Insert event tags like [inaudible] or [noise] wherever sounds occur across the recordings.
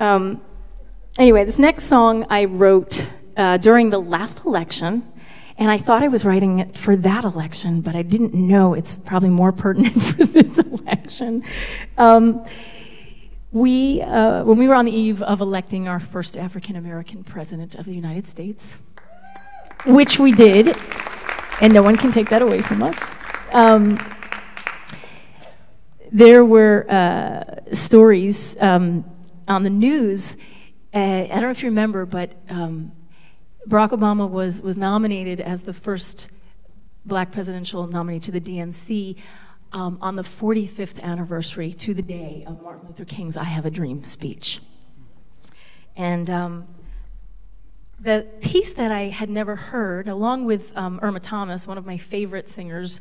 Um, anyway, this next song I wrote uh, during the last election, and I thought I was writing it for that election, but I didn't know it's probably more pertinent [laughs] for this election. Um, we, uh, when we were on the eve of electing our first African American president of the United States, which we did, and no one can take that away from us. Um, there were uh, stories um, on the news. Uh, I don't know if you remember, but um, Barack Obama was, was nominated as the first black presidential nominee to the DNC um, on the 45th anniversary to the day of Martin Luther King's I Have a Dream speech. And um, the piece that I had never heard, along with um, Irma Thomas, one of my favorite singers,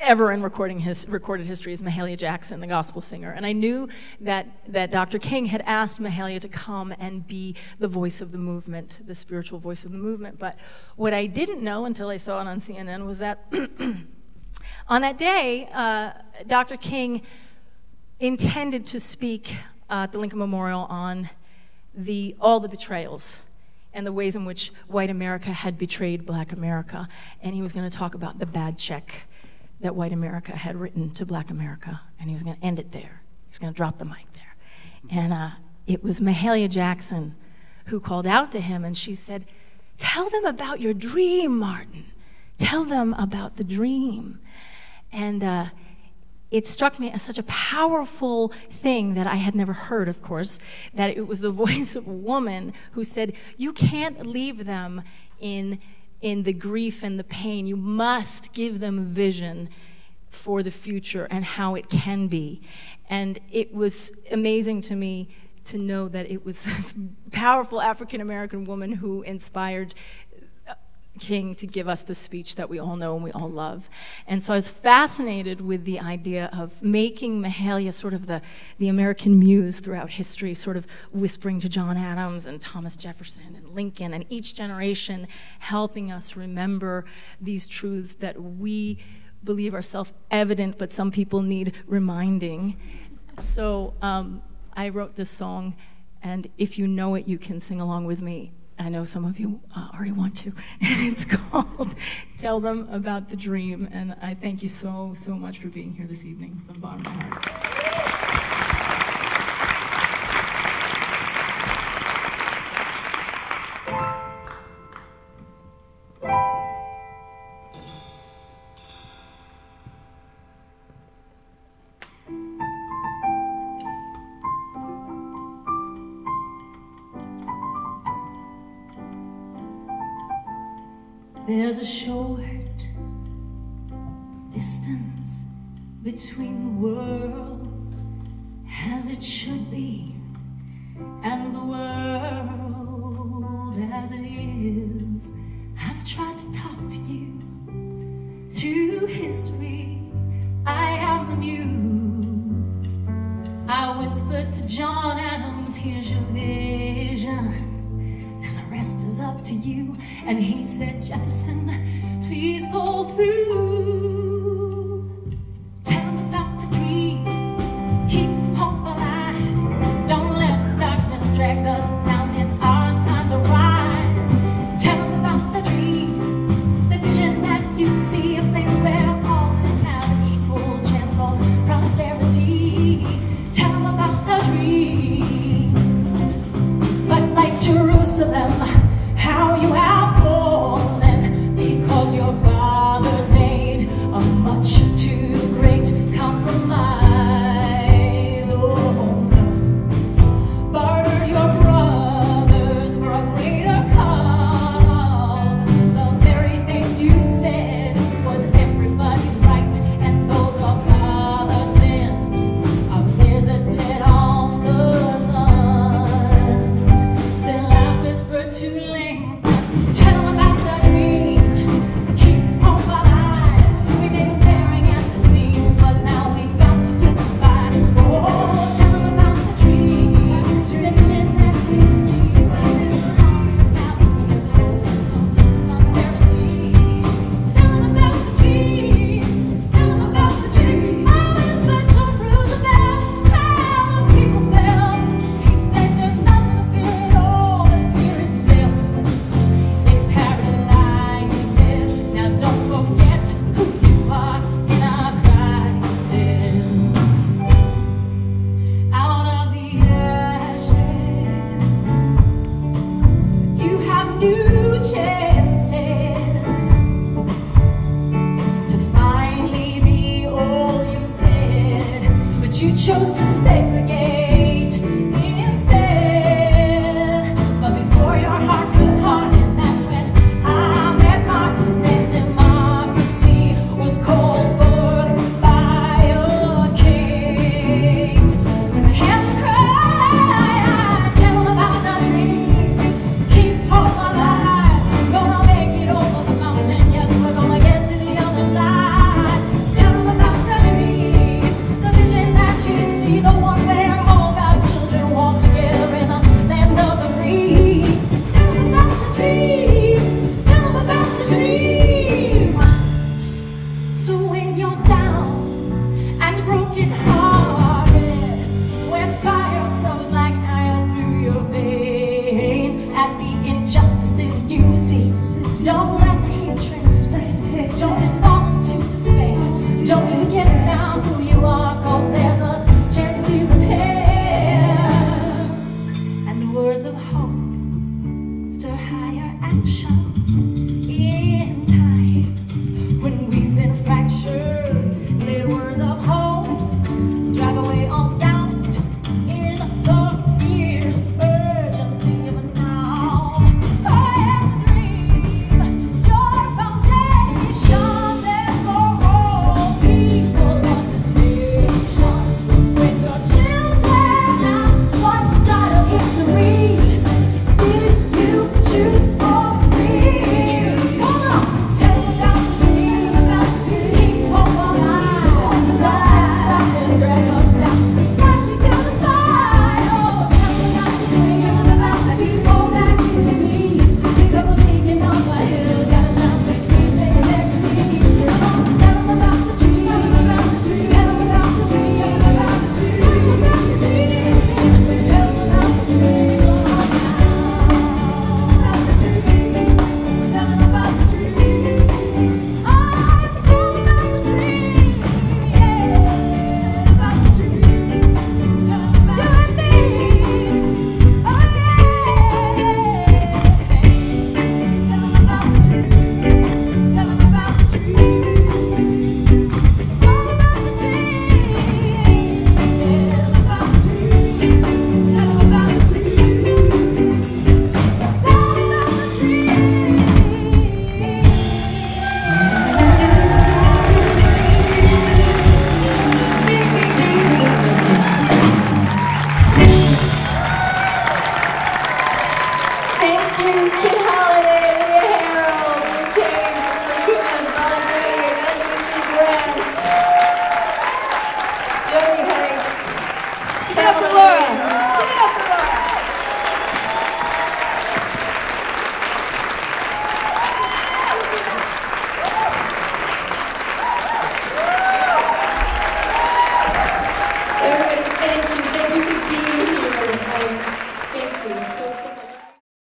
ever in recording his recorded history is Mahalia Jackson, the gospel singer. And I knew that, that Dr. King had asked Mahalia to come and be the voice of the movement, the spiritual voice of the movement. But what I didn't know until I saw it on CNN was that [clears throat] on that day, uh, Dr. King intended to speak uh, at the Lincoln Memorial on the, all the betrayals and the ways in which white America had betrayed black America. And he was going to talk about the bad check that white America had written to black America, and he was going to end it there. He was going to drop the mic there. And uh, it was Mahalia Jackson who called out to him, and she said, Tell them about your dream, Martin. Tell them about the dream. And uh, it struck me as such a powerful thing that I had never heard, of course, that it was the [laughs] voice of a woman who said, You can't leave them in in the grief and the pain. You must give them vision for the future and how it can be. And it was amazing to me to know that it was [laughs] this powerful African American woman who inspired King to give us the speech that we all know and we all love. And so I was fascinated with the idea of making Mahalia sort of the, the American muse throughout history, sort of whispering to John Adams and Thomas Jefferson and Lincoln and each generation, helping us remember these truths that we believe are self evident, but some people need reminding. So um, I wrote this song, and if you know it, you can sing along with me. I know some of you uh, already want to, [laughs] and it's called [laughs] Tell Them About the Dream. And I thank you so, so much for being here this evening from the bottom of my heart. There's a short distance between the world as it should be and the world as it is. I've tried to talk to you through history. I am the muse. I whispered to John Adams, here's your vision up to you. And he said, Jefferson, please pull through. don't